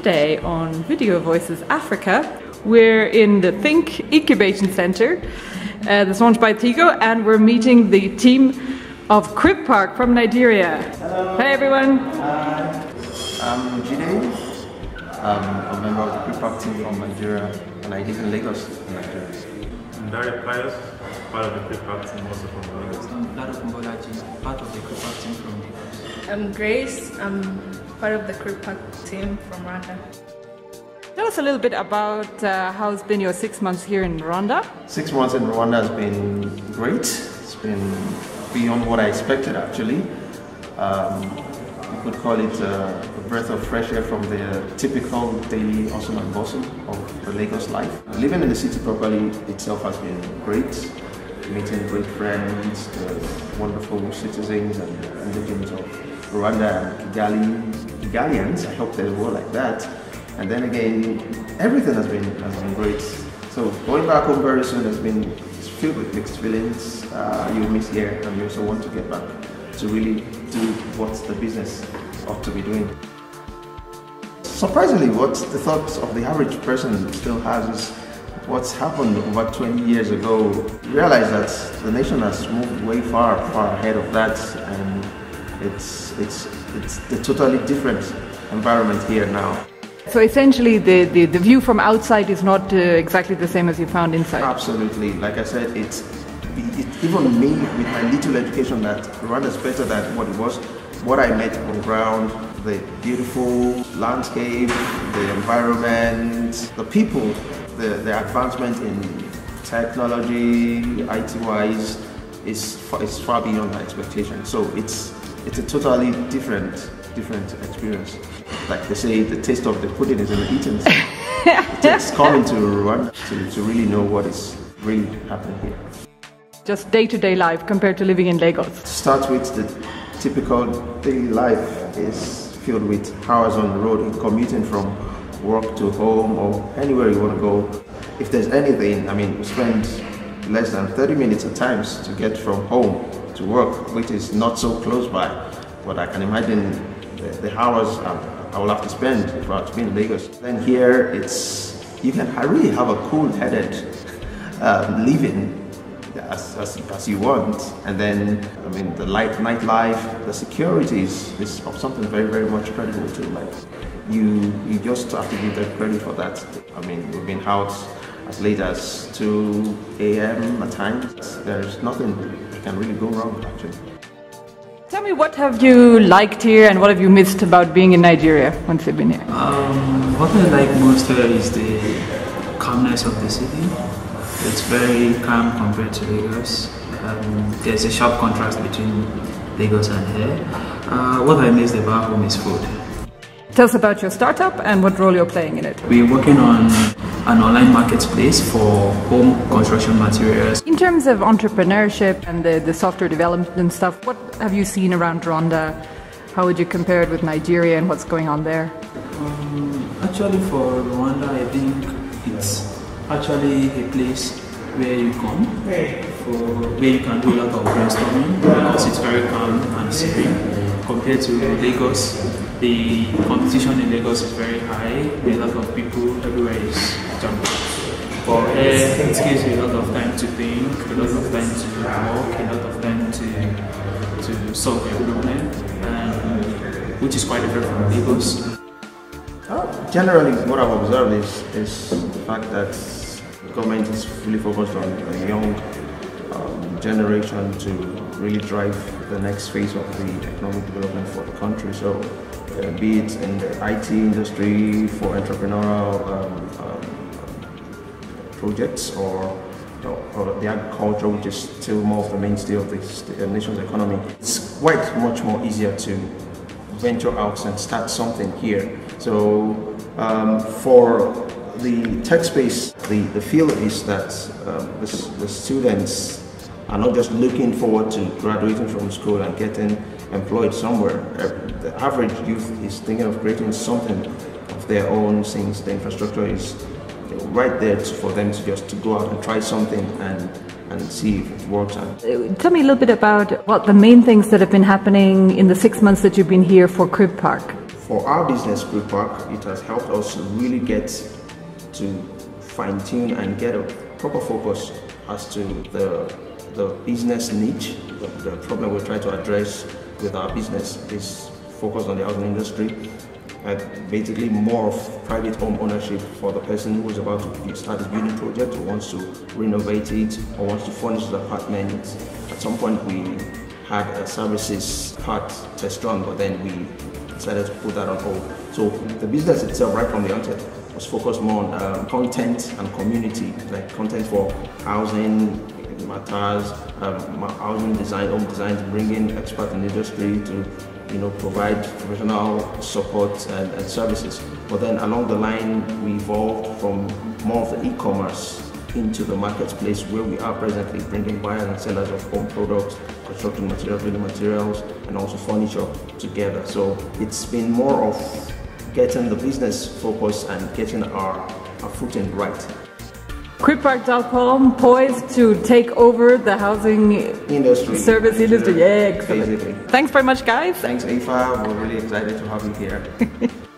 Today on Video Voices Africa, we're in the Think Incubation Center uh, that's launched by Tigo, and we're meeting the team of Crib Park from Nigeria. Hello. Hi, everyone. Hi. I'm Jide. I'm a member of the Crib Park team from Nigeria, and I live in Lagos, Nigeria. I'm Derek Pius, part of the Crib Park team, also from Lagos. I'm Lado Kumbolaji, part of the Crib Park team from Lagos. I'm Grace. I'm part of the Crib team from Rwanda. Tell us a little bit about uh, how it's been your six months here in Rwanda. Six months in Rwanda has been great. It's been beyond what I expected, actually. Um, you could call it uh, a breath of fresh air from the typical daily hustle and bustle of the Lagos life. Living in the city properly itself has been great. Meeting great friends, the wonderful citizens and indigents of Rwanda and Kigali, Kigalians. I hope they were like that. And then again, everything has been has been great. So going back home very soon has been filled with mixed feelings. Uh, you miss here, and you also want to get back to really do what the business ought to be doing. Surprisingly, what the thoughts of the average person still has is what's happened over 20 years ago. Realize that the nation has moved way far, far ahead of that, and it's it's it's a totally different environment here now. So essentially, the, the, the view from outside is not uh, exactly the same as you found inside. Absolutely. Like I said, it's it, even me with my little education that Rwanda is better than what it was. What I met on ground, the beautiful landscape, the environment, the people, the, the advancement in technology, IT-wise, is far, is far beyond my expectation. So it's it's a totally different different experience. Like they say, the taste of the pudding is in the eating. it takes coming to Rwanda to, to really know what is really happening here. Just day to day life compared to living in Lagos. To start with, the typical daily life is filled with hours on the road in commuting from work to home or anywhere you want to go. If there's anything, I mean, we spend less than 30 minutes at times to get from home to work, which is not so close by. But I can imagine the, the hours I will have to spend if I have to be in Lagos. Then here, it's you can really have a cool-headed um, living as, as, as, you want. And then, I mean, the light nightlife, the security is, something very, very much credible to like you. You just have to give them credit for that. I mean, we've been out as late as 2 a.m. at times. There's nothing that can really go wrong, actually. Tell me, what have you liked here and what have you missed about being in Nigeria once you've been here? Um, what I like most here is the calmness of the city. It's very calm compared to Lagos. Um, there's a sharp contrast between Lagos and here. Uh, what I miss about home is food. Tell us about your startup and what role you're playing in it. We're working on an online marketplace for home construction materials. In terms of entrepreneurship and the, the software development and stuff, what have you seen around Rwanda? How would you compare it with Nigeria and what's going on there? Um, actually, for Rwanda, I think it's actually a place where you come for where you can do a lot of brainstorming because it's very calm and serene compared to Lagos. The competition in Lagos is very high. A lot of people everywhere is jumping. But here, it gives you a lot of time to think, a lot of time to work, a lot of time to to solve your problem, which is quite different from Lagos. Generally, what I've observed is, is the fact that the government is fully focused on a young um, generation to really drive the next phase of the economic development for the country. So, uh, be it in the IT industry for entrepreneurial um, um, projects or, or the agriculture, which is still more of the mainstay of the nation's economy, it's quite much more easier to venture out and start something here. So, um, for the tech space, the, the feel is that um, the, the students are not just looking forward to graduating from school and getting employed somewhere. The average youth is thinking of creating something of their own since the infrastructure is right there for them to just to go out and try something and and see if it works out. Uh, tell me a little bit about what the main things that have been happening in the six months that you've been here for Crib Park. For our business, Crib Park, it has helped us really get to fine tune and get a proper focus as to the, the business niche, the, the problem we're trying to address with our business is focused on the housing industry and basically more of private home ownership for the person who's about to start a building project or wants to renovate it or wants to furnish the apartment. At some point we had a services part test run, but then we decided to put that on hold. So the business itself, right from the onset, was focused more on um, content and community, like content for housing matters, um, housing design, home design, to bring in experts in the industry to you know, provide professional support and, and, services. But then along the line, we evolved from more of the e-commerce into the marketplace where we are presently bringing buyers and sellers of home products, construction materials, building materials, and also furniture together. So it's been more of getting the business focus and getting our, our footing right. Cribpark.com poised to take over the housing industry, service industry. Yeah, excellent. Basically. Thanks very much, guys. Thanks, AFA. We're really excited to have you here.